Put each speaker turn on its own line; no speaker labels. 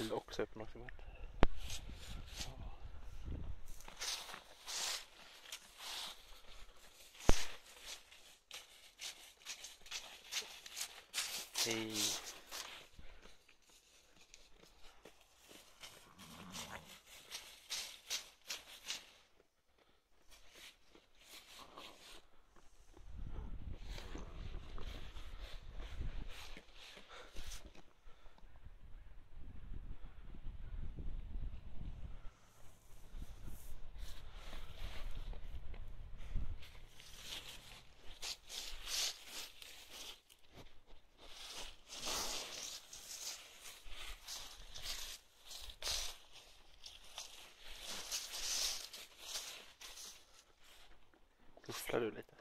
vill också upp maximet. Hej. Pufflar du lite?